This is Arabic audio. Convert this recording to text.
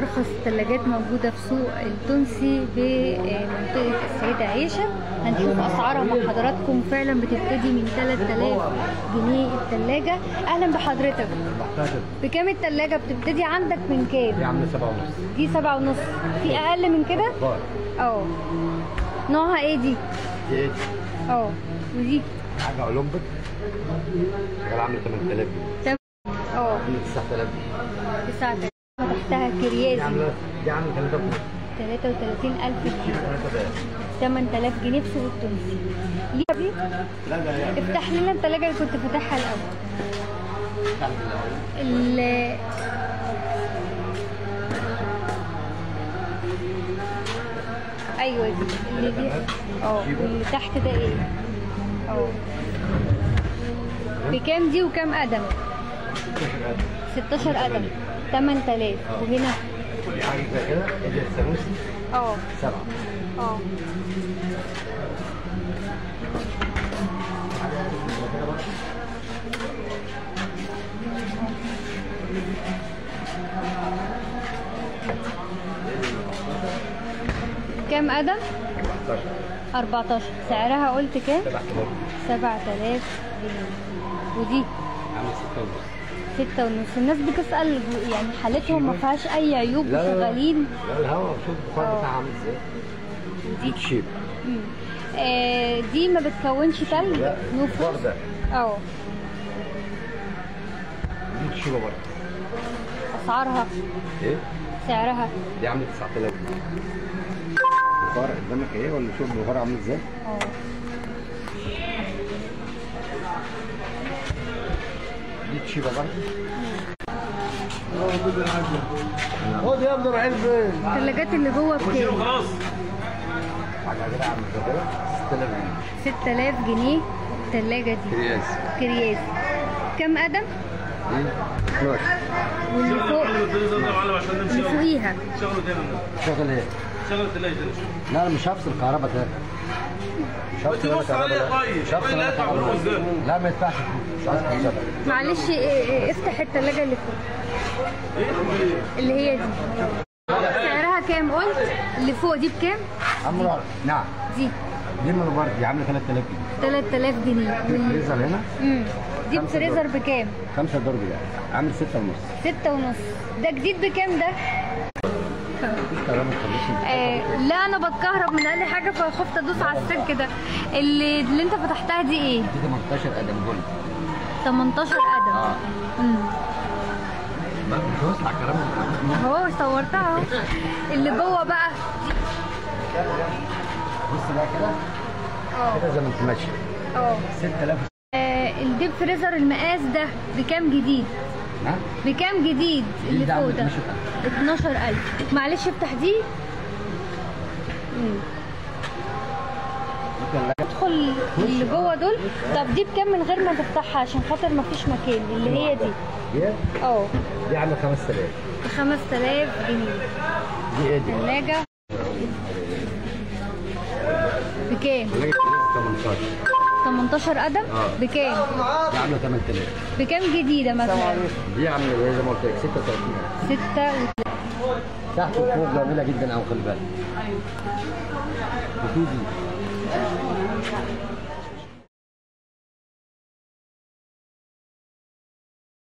أرخص الثلاجات موجودة في سوق التونسي بمنطقة السيدة عائشه هنشوف اسعارها مع حضراتكم فعلا بتبتدي من 3000 جنيه الثلاجه أهلا بحضرتك. بكام الثلاجه بتبتدي عندك من دي كام عاملة سبعة ونص. دي سبعة ونص. في أقل من كده؟ آه. نوعها إيه دي؟ دي إيه؟ آه ودي؟ حاجة أولمبيك. شغالة عاملة 8000 تم- آه عاملة 9000 دي كريازي دي 3000 33000 جنيه 3000 8000 جنيه سوق التونسي ليه دي لا لا لا افتح لنا التلاجة اللي كنت فاتحها الأول ال أيوه دي اللي دي آه اللي تحت ده إيه آه بكام دي وكام قدم 16 قدم. 8000 وهنا دي حاجة زي كده دي السانوسي آه. سبعة. آه. كام قدم؟ 14 14 سعرها قلت كام؟ 7000 7000 جنيه. ودي؟ عاملة 6 ونص. ستة ونص. الناس بتسأل يعني حالتهم ما فيهاش أي عيوب. وشغالين. لا الهواء شوف البخار. بتاعها عامل إزاي؟ دي تشيب. آه دي ما بتكونش تلج. لا البخار ده آه دي تشيبة برضه. أسعارها. إيه؟ سعرها. دي عاملة 9000 البخار قدامك إيه؟ ولا شوف البخار عامل إزاي؟ آه دي تشيبة برضه خد يا ابني رايحين فين؟ الثلاجات اللي جوه بكام؟ عاملة زي كده 6000 6000 جنيه جنيه الثلاجة دي. كرياز كرياز كم قدم؟ دي 12 واللي فوق اللي فوقيها. شغله تاني. شغل إيه؟ شغله الثلاجه لا أنا مش هفصل كهرباء تاني عليا كهرباء طيب. لا،. لا ما عايز كهرباء معلش إيه- إيه، افتح الثلاجة اللي فوق. اللي هي دي. سعرها كام قلت؟ اللي فوق دي بكام؟ عمرو نعم. دي. دي من برضه دي عاملة 3000 جنيه. 3000 جنيه. فريزر هنا؟ مم. دي خمسة بفريزر بكام؟ 5 درج يعني عامل 6 ونص. ستة ونص. ده جديد بكام ده؟ آه لا أنا بتكهرب من أقل حاجة فخفت أدوس على السلك ده اللي اللي أنت فتحتها دي إيه؟ دي 18 قدم جولد 18 قدم آه. امم اهو صورتها أهو. اللي جوه بقى. بص بقى كده. كده زي ما انت ماشي آه. 6000 آه، الديب فريزر المقاس ده بكام جديد؟ ها؟ بكام جديد اللي فوق ده؟ 12000 12000 معلش افتح دي. ادخل اللي جوه دول. طب دي بكام من غير ما تفتحها؟ عشان خاطر ما فيش مكان. اللي هي دي. آه. دي عاملة 5000 ب 5000 جنيه. دي إيه دي؟ ثلاجة بكام؟ ولقيت 18 18 قدم؟ آه. بكام؟ دي عامله 8000 بكام جديدة مثلا؟ دي عامله زي ما قلت لك 36 ستة و... تحت وفوق جميلة جدا أو خلي بالك وفي دي